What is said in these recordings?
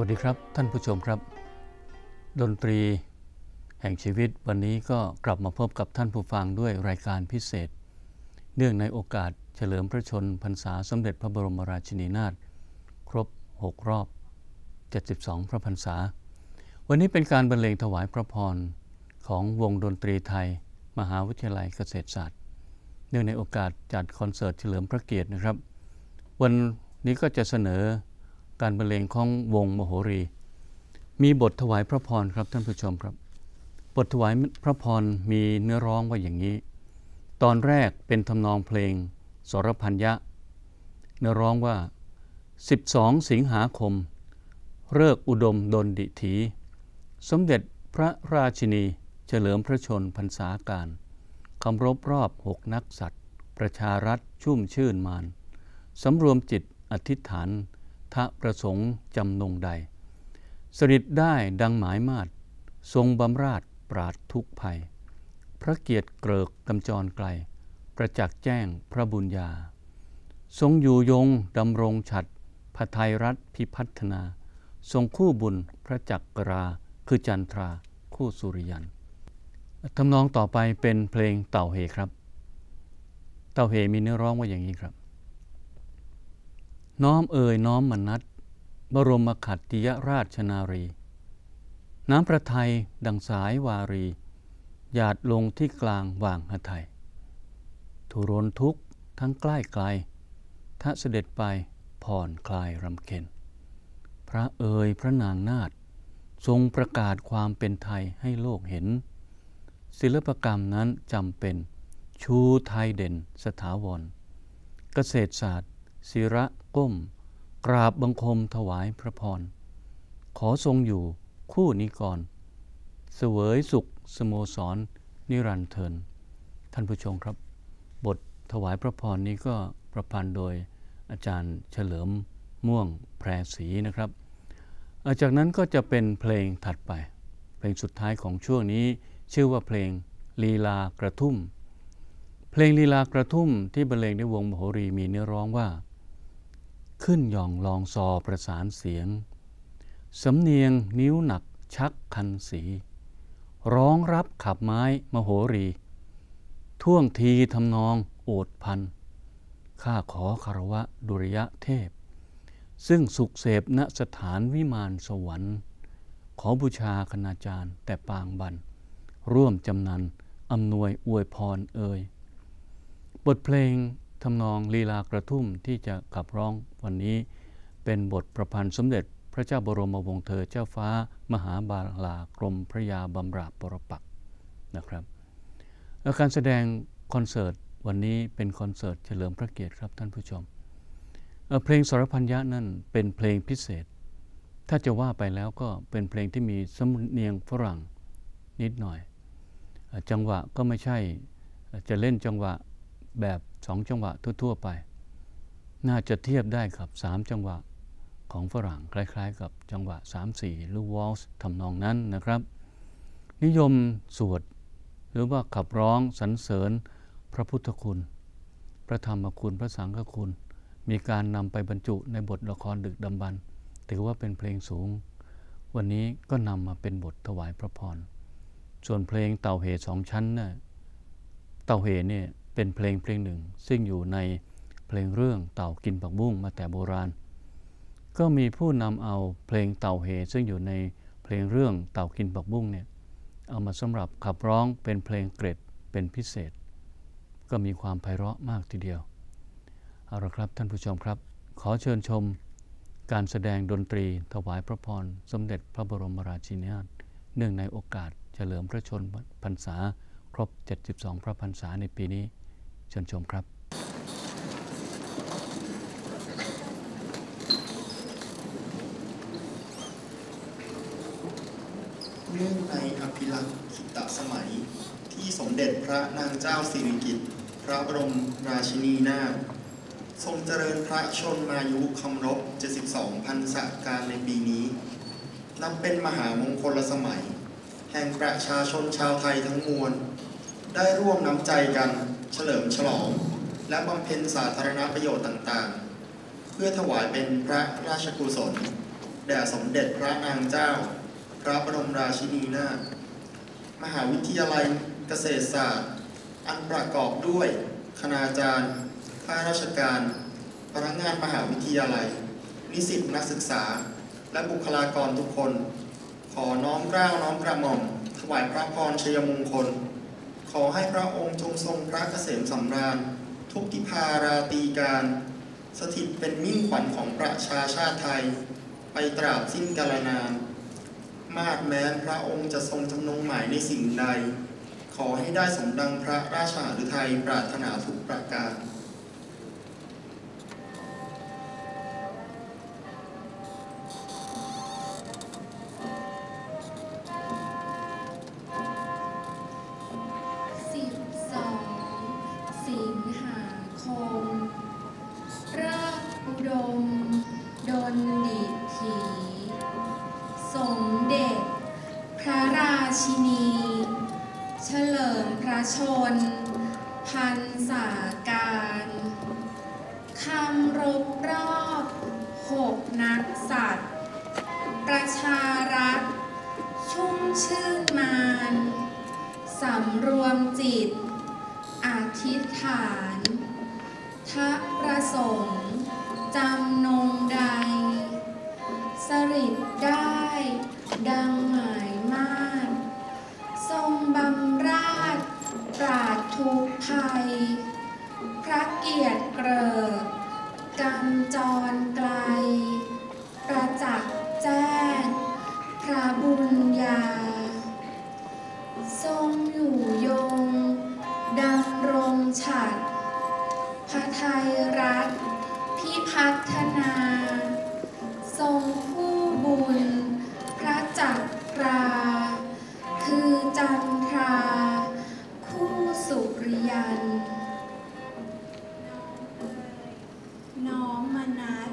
สวัสดีครับท่านผู้ชมครับ ดนตรีแห่งชีวิตวันนี้ก็กลับมาพบกับท่านผู้ฟังด้วยรายการพิเศษ เนื่องในโอกาสเฉลิมพระชนพรรษาสมเด็จพระบรมราชินีนาถครบ 6 รอบ 72 พระพรรษา วันนี้เป็นการบรรเลงถวายพระพรของวงดนตรีไทย มหาวิทยาลัยเกษตรศาสตร์ เนื่องในโอกาสจัดคอนเสิร์ตเฉลิมพระเกียรตินะครับ วันนี้ก็จะเสนอ การบรรเลงของวงมโหรี มีบทถวายพระพรครับท่านผู้ชมครับ บทถวายพระพรมีเนื้อร้องว่าอย่างนี้ ตอนแรกเป็นทำนองเพลง สรพัญญะ เนื้อร้องว่า 12 สิงหาคม เลิกอุดมดนดิถี สมเด็จพระราชินีเฉลิมพระชนพรรษาการคำรบรอบหกนักสัตว์ ประชารัฐชุ่มชื่นมาน สำรวมจิตอธิษฐาน ทะประสงค์จำนงใด สริดได้ดังหมายมาตทรงบำราชปราดทุกภัย พระเกียรติเกริกกำจรไกล ประจักษ์แจ้งพระบุญญา ทรงอยู่ยงดำรงฉัดพระไทยรัฐพิพัฒนา ทรงคู่บุญพระจักราคือจันทราคู่สุริยันทำนองต่อไปเป็นเพลงเต่าเหครับ เต่าเหมีเนื้อร้องว่าอย่างนี้ครับ น้อมเอ่ยน้อมมนัตบรมขัตติยราชนารี น้ำประทัยดังสายวารี หยาดลงที่กลางวางหไทยทุรนทุกข์ทั้งใกล้ไกลถ้าเสด็จไปผ่อนคลายรำเค็นพระเอ่ยพระนางนาฏทรงประกาศความเป็นไทยให้โลกเห็น ศิลปกรรมนั้นจำเป็น ชูไทยเด่นสถาวร เกษตรศาสตร์ ศิระ ก้ม กราบบังคมถวายพระพร ขอทรงอยู่คู่นี้ก่อนเสวยสุขสโมสร นิรันดร์เทิน ท่านผู้ชมครับ บทถวายพระพรนี้ก็ประพันธ์โดยอาจารย์เฉลิมม่วงแพรศรีนะครับจากนั้นก็จะเป็นเพลงถัดไป เพลงสุดท้ายของช่วงนี้ ชื่อว่าเพลงลีลากระทุ่ม เพลงลีลากระทุ่มที่บรรเลงในวงมโหรีมีเนื้อร้องว่า ขึ้นย่องลองซอประสานเสียง สำเนียงนิ้วหนักชักคันสี ร้องรับขับไม้มโหรี ท่วงทีทำนองโอดพัน ข้าขอคารวะดุริยะเทพ ซึ่งสุขเสพณสถานวิมานสวรรค์ ขอบูชาคณาจารย์แต่ปางบัน ร่วมจำนันอำนวยอวยพรเอ่ยบทเพลง ทำนองลีลากระทุ่มที่จะขับร้องวันนี้ เป็นบทประพันธ์สมเด็จพระเจ้าบรมวงศ์เธอเจ้าฟ้ามหาบาลากรมพระยาบำราบปรปักนะครับและการแสดงคอนเสิร์ตวันนี้เป็นคอนเสิร์ตเฉลิมพระเกียรติครับท่านผู้ชมเพลงสรพันยะนั่นเป็นเพลงพิเศษ ถ้าจะว่าไปแล้วก็เป็นเพลงที่มีสำเนียงฝรั่งนิดหน่อย จังหวะก็ไม่ใช่จะเล่นจังหวะแบบ สองจังหวะทั่ว ๆ ไป น่าจะเทียบได้กับสามจังหวะของฝรั่งคล้าย ๆ กับจังหวะ 3-4 หรือวอลส์ทำนองนั้นนะครับ นิยมสวดหรือว่าขับร้องสรรเสริญพระพุทธคุณ พระธรรมคุณพระสังฆคุณ มีการนำไปบรรจุในบทละครดึกดำบรรถือว่าเป็นเพลงสูง วันนี้ก็นำมาเป็นบทถวายพระพรส่วนเพลงเต่าเหสองชั้นนะ่ะเต่าเหเนี่ย เป็นเพลงเพลงหนึ่ง ซึ่งอยู่ในเพลงเรื่องเต่ากินผักบุ้งมาแต่โบราณ ก็มีผู้นำเอาเพลงเต่าเหซึ่งอยู่ในเพลงเรื่องเต่ากินผักบุ้งเนี่ยเอามาสำหรับขับร้องเป็นเพลงเกรดเป็นพิเศษ ก็มีความไพเราะมากทีเดียวเอาละครับท่านผู้ชมครับ ขอเชิญชมการแสดงดนตรีถวายพระพรสมเด็จพระบรมราชินีนาถเนื่องในโอกาสเฉลิมพระชนพรรษา ครบ 72 พระพรรษาในปีนี้ เชิญชมครับเนื่องในอภิลักษ์ขิตสมัย ที่สมเด็จพระนางเจ้าสิริกิติ์พระบรมราชินีนาถทรงเจริญพระชนมายุคำรบ 72 พรรษาการในปีนี้ นับเป็นมหามงคลสมัย แห่งประชาชนชาวไทยทั้งมวล ได้ร่วมน้ำใจกัน เฉลิมฉลอง และบำเพ็ญสาธารณประโยชน์ต่างๆ เพื่อถวายเป็นพระราชกุศล แด่สมเด็จพระนางเจ้า พระบรมราชินีนาถมหาวิทยาลัยเกษตรศาสตร์ อันประกอบด้วย คณาจารย์ข้าราชการ พนักงานมหาวิทยาลัย นิสิตนักศึกษา และบุคลากรทุกคน ขอน้อมเกล้าน้อมกระหม่อมถวายพระพรชัยมงคล ขอให้พระองค์จงทรงพระเกษมสำราญ ทุกทิพาราตีการ สถิตเป็นมิ่งขวัญของประชาชาติไทย ไปตราบสิ้นกาลนาน มากแม้นพระองค์จะทรงจำนงหมายในสิ่งใด ขอให้ได้สมดังพระราชาหรือไทยปรารถนาทุกประการ ชื่นมานสำรวมจิต อธิษฐาน ทะประสงค์จำน ยันน้อมมนัส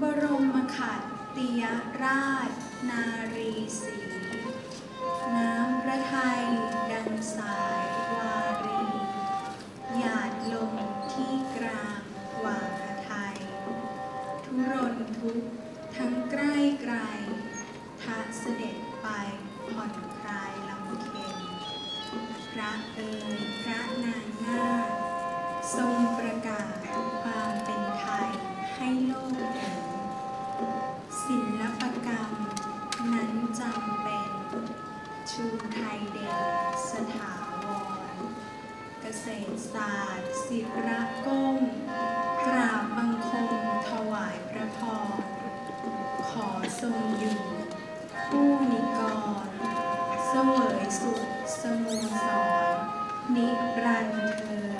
บรมขัตติยราช นารีศีน้ำพระไทยดังสายวา ทรงอยู่ ผู้นิกรเสวยสุขสโมสรนิรันดร์เธอ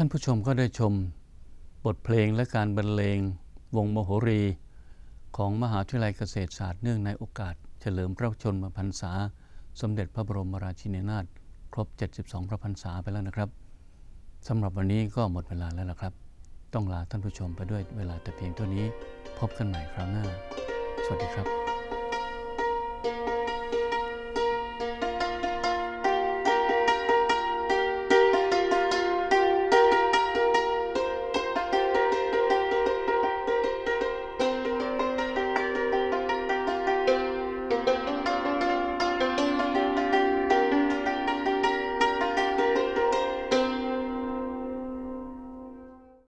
ท่านผู้ชมก็ได้ชมบทเพลงและการบรรเลง วงมโหรี ของมหาวิทยาลัยเกษตรศาสตร์เนื่องในโอกาส เฉลิมพระชนมพรรษา สมเด็จพระบรมราชินีนาถครบ 72 พระพรรษาไปแล้วนะครับสำหรับวันนี้ก็หมดเวลาแล้วละครับ ต้องลาท่านผู้ชมไปด้วยเวลาแต่เพียงเท่านี้ พบกันใหม่คราวหน้า สวัสดีครับ